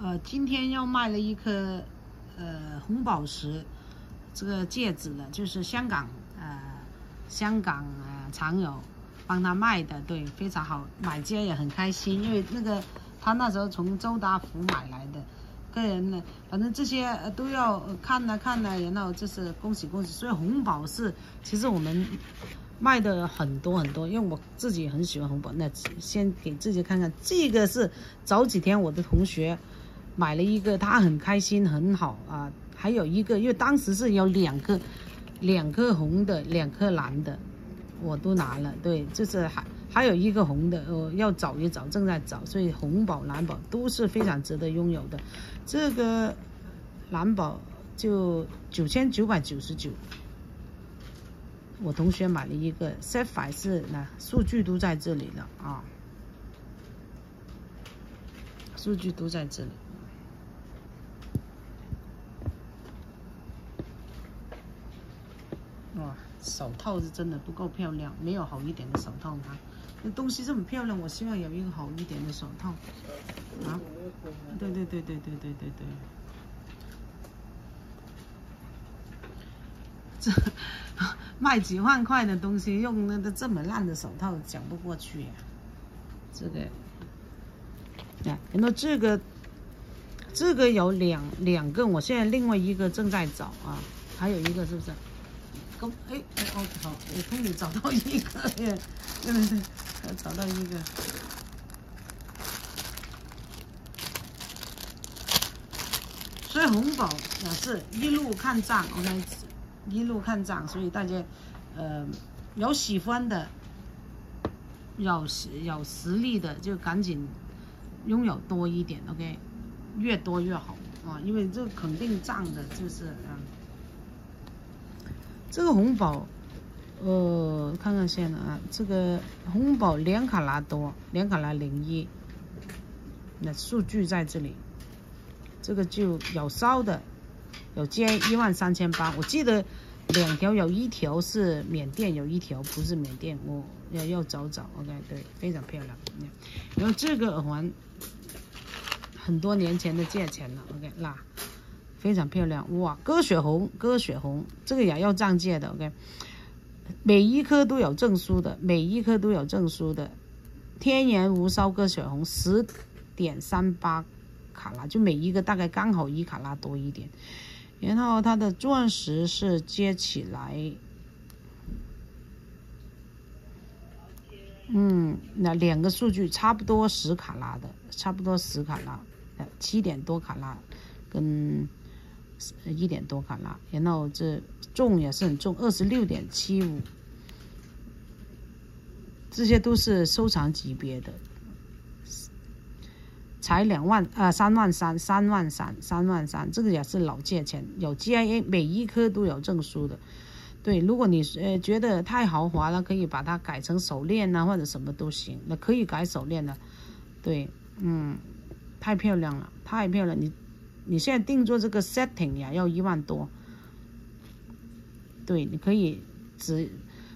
呃，今天又卖了一颗呃红宝石这个戒指了，就是香港呃香港呃常友帮他卖的，对，非常好，买家也很开心，因为那个他那时候从周大福买来的，个人呢，反正这些都要看了看了，然后就是恭喜恭喜，所以红宝石其实我们。卖的很多很多，因为我自己很喜欢红宝。那先给自己看看，这个是早几天我的同学买了一个，他很开心，很好啊。还有一个，因为当时是有两颗，两颗红的，两颗蓝的，我都拿了。对，就是还还有一个红的，我要找一找，正在找。所以红宝、蓝宝都是非常值得拥有的。这个蓝宝就九千九百九十九。我同学买了一个 Sapphire 是那数据都在这里了啊，数据都在这里。哇，手套是真的不够漂亮，没有好一点的手套吗？那东西这么漂亮，我希望有一个好一点的手套。啊？对对对对对对对对。这。卖几万块的东西，用那个这么烂的手套，讲不过去呀。这个，啊，然后这个，这个有两两个，我现在另外一个正在找啊，还有一个是不是？公，哎哎哦好，我终于找到一个耶，对对对，找到一个。所以红宝也是一路看涨，OK。一路看涨，所以大家，呃，有喜欢的，有有实力的就赶紧拥有多一点，OK，越多越好啊，因为这肯定涨的，就是嗯，这个红宝，呃，看看现在啊，这个红宝连卡拉多，连卡拉零一，那数据在这里，这个就有烧的。有接一万三千八，我记得两条有一条是缅甸，有一条不是缅甸，我要要找找。OK，对，非常漂亮。然后这个耳环很多年前的价钱了。OK，那非常漂亮，哇，鸽血红，鸽血红，这个也要藏戒的。OK，每一颗都有证书的，每一颗都有证书的，天然无烧鸽血红，十点三八卡拉，就每一个大概刚好一卡拉多一点。然后它的钻石是接起来，嗯，那两个数据差不多十卡拉的，差不多十卡拉，呃，七点多卡拉，跟一点多卡拉。然后这重也是很重，二十六点七五，这些都是收藏级别的。才两万啊，三万三，三万三，三万三，这个也是老价钱，有 GIA，每一颗都有证书的。对，如果你呃觉得太豪华了，可以把它改成手链啊，或者什么都行，那可以改手链的。对，嗯，太漂亮了，太漂亮。你你现在定做这个 setting 呀，要一万多。对，你可以只，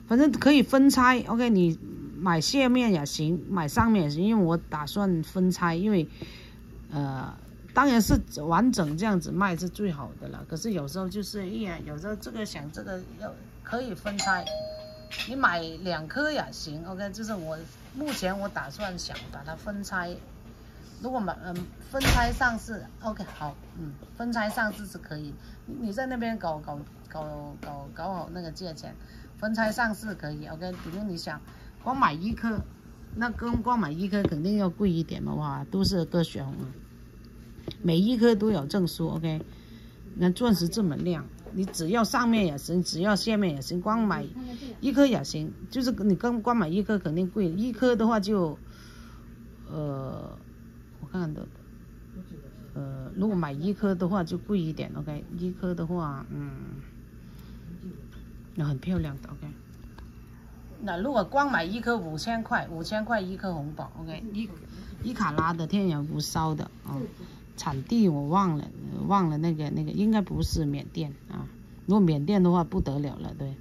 反正可以分拆。OK，你。买下面也行，买上面也行，因为我打算分拆，因为，呃，当然是完整这样子卖是最好的了。可是有时候就是一眼，有时候这个想这个要可以分拆，你买两颗也行。OK，就是我目前我打算想把它分拆，如果买嗯分拆上市，OK 好，嗯分拆上市是可以。你在那边搞搞搞搞搞好那个价钱，分拆上市可以。OK，比如你想。光买一颗，那跟光买一颗肯定要贵一点嘛，哇，都是鸽血红啊，每一颗都有证书，OK。那钻石这么亮，你只要上面也行，只要下面也行，光买一颗也行。就是你跟光买一颗肯定贵，一颗的话就，呃，我看看的，呃，如果买一颗的话就贵一点，OK。一颗的话，嗯，那很漂亮的，OK。那如果光买一颗五千块，五千块一颗红宝，OK，一一卡拉的天然无烧的啊，产地我忘了，忘了那个那个应该不是缅甸啊，如果缅甸的话不得了了，对，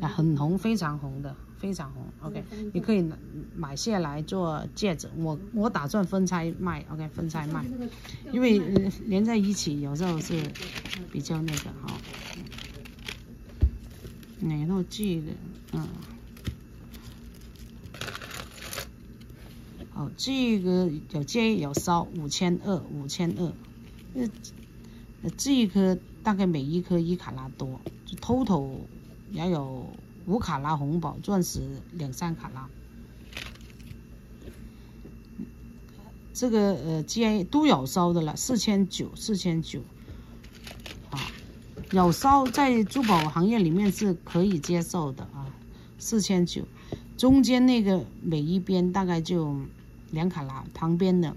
啊很红，非常红的，非常红。OK，你可以买下来做戒指。我我打算分拆卖，OK，分拆卖，因为连在一起有时候是比较那个哈。然后这个，嗯，好，这个有接有烧，五千二，五千二。那这一颗大概每一颗一卡拉多，就 total 也有五卡拉红宝，钻石两三卡拉。这个呃 G A 都有烧的了，四千九，四千九。啊，有烧在珠宝行业里面是可以接受的啊，四千九。中间那个每一边大概就两卡拉，旁边的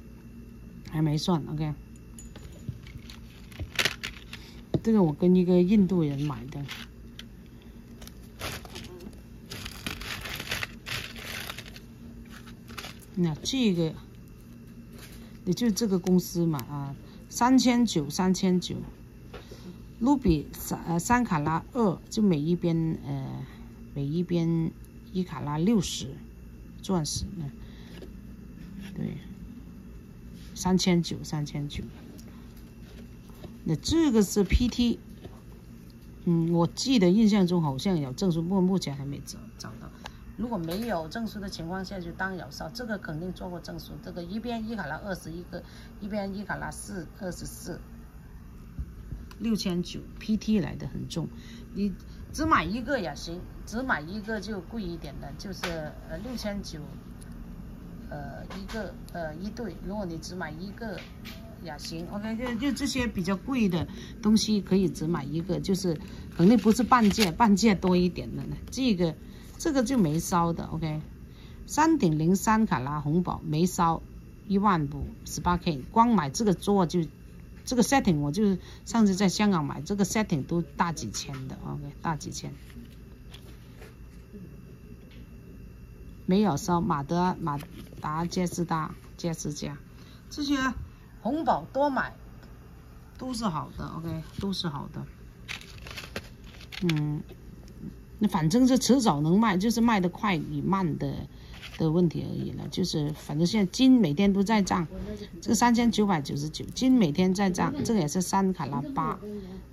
还没算，OK。这个我跟一个印度人买的，那这个也就这个公司嘛啊，三千九三千九，卢比三呃三卡拉二，就每一边呃每一边一卡拉六十，钻石呢，对，三千九三千九。那这个是 PT，嗯，我记得印象中好像有证书，不过目前还没找找到。如果没有证书的情况下，就当有烧。这个肯定做过证书。这个一边一卡拉二十一个，一边一卡拉四二十四，六千九 PT 来的很重。你只买一个也行，只买一个就贵一点的，就是呃六千九，呃一个呃一对。如果你只买一个。也行，OK，就就这些比较贵的东西可以只买一个，就是肯定不是半件，半件多一点的呢。这个这个就没烧的，OK，三点零三卡拉红宝没烧，一万五十八 K，光买这个座就这个 setting，我就上次在香港买这个 setting 都大几千的，OK，大几千。没有烧马德马达佳士达佳士家这些。红宝多买，都是好的，OK，都是好的。嗯，那反正是迟早能卖，就是卖的快与慢的的问题而已了。就是反正现在金每天都在涨，这个三千九百九十九，金每天在涨，这个也是三卡拉八，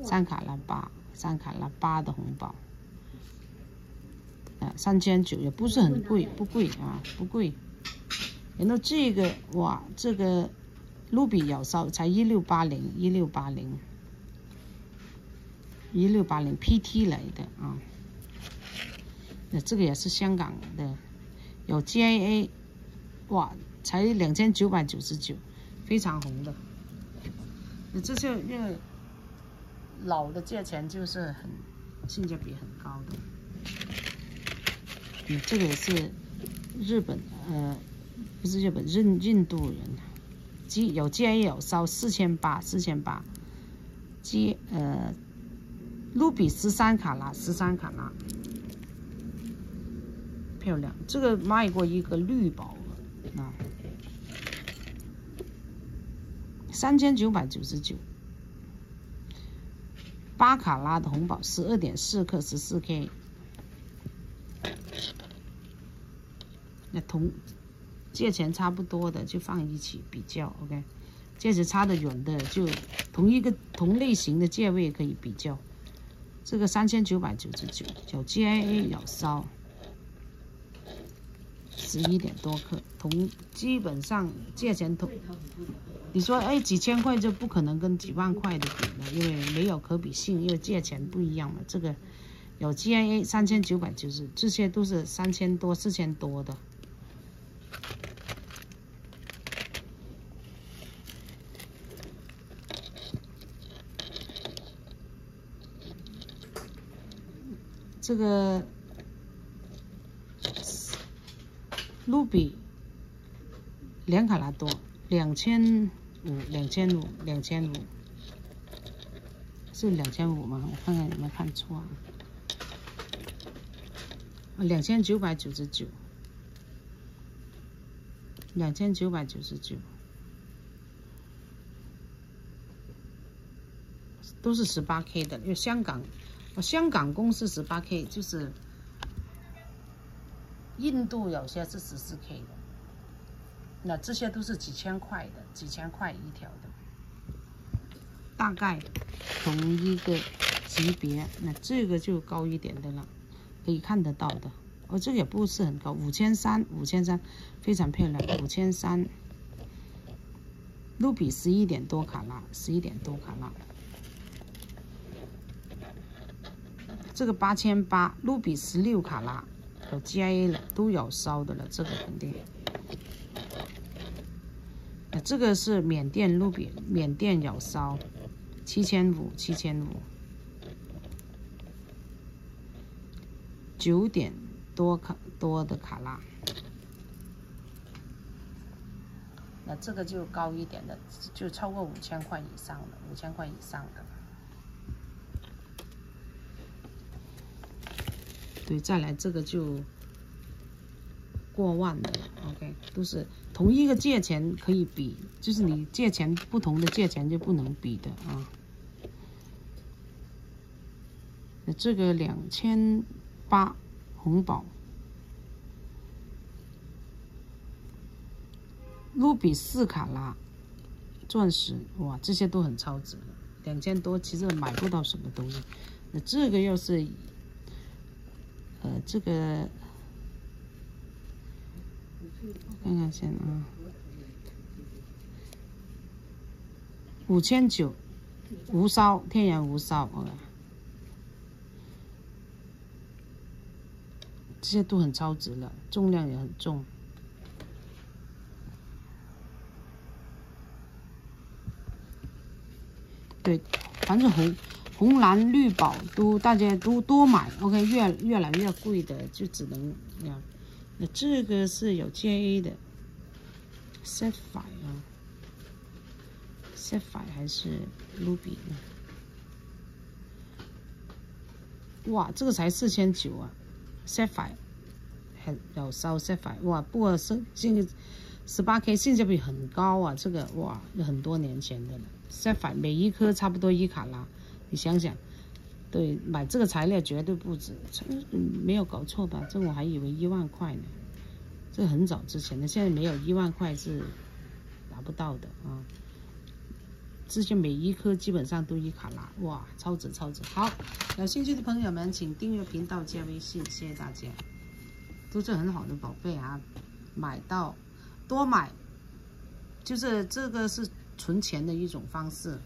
三卡拉八，三卡拉八的红宝，啊，三千九也不是很贵，不贵啊，不贵。然后这个哇，这个。卢比有烧才一六八零，一六八零，一六八零 PT 来的啊。那这个也是香港的，有 GIA，哇，才两千九百九十九，非常红的。那这些因为老的价钱就是很性价比很高的。嗯，这个也是日本，呃，不是日本，印印度人。G 有 G A 有烧四千八，四千八，G 呃，卢比十三卡拉，十三卡拉，漂亮。这个卖过一个绿宝啊，三千九百九十九，八卡拉的红宝，十二点四克，十四 K，那铜。借钱差不多的就放一起比较，OK。戒指差得远的就同一个同类型的价位可以比较。这个三千九百九十九，有 GIA 有烧，十一点多克，同基本上借钱同。你说哎几千块就不可能跟几万块的比了，因为没有可比性，因为借钱不一样嘛。这个有 GIA 三千九百九十，这些都是三千多四千多的。这个卢比两卡拉多，两千五，两千五，两千五，是两千五吗？我看看有没有看错啊？两千九百九十九，两千九百九十九，都是十八 K 的，因为香港。香港公司十八 K 就是印度有些是十四 K 的，那这些都是几千块的，几千块一条的，大概同一个级别。那这个就高一点的了，可以看得到的。哦，这个也不是很高，五千三，五千三，非常漂亮，五千三。卢比十一点多卡拉，十一点多卡拉。这个八千八，卢比十六卡拉，有 GIA 了，都有烧的了，这个肯定。这个是缅甸卢比，缅甸有烧，七千五，七千五，九点多卡多的卡拉。那这个就高一点的，就超过五千块以上的，五千块以上的。对，再来这个就过万的，OK，都是同一个价钱可以比，就是你借钱不同的价钱就不能比的啊。那这个两千八红宝，卢比四卡拉，钻石，哇，这些都很超值的，两千多其实买不到什么东西。那这个又是。呃，这个我看看先啊，五千九，无烧，天然无烧，这些都很超值了，重量也很重。对，反正红。红蓝绿宝都大家都多买，OK，越越来越贵的就只能呀。那这个是有 JA 的，Sapphire 啊，Sapphire 还是 Ruby 呢？哇，这个才四千九啊，Sapphire 还有烧 Sapphire，哇，不过是这个十八 K 性价比很高啊，这个哇，很多年前的了，Sapphire 每一颗差不多一卡拉。你想想，对，买这个材料绝对不止，没有搞错吧？这我还以为一万块呢，这很早之前的，现在没有一万块是拿不到的啊。这些每一颗基本上都一卡拉，哇，超值超值！好，有兴趣的朋友们请订阅频道加微信，谢谢大家，都是很好的宝贝啊，买到多买，就是这个是存钱的一种方式。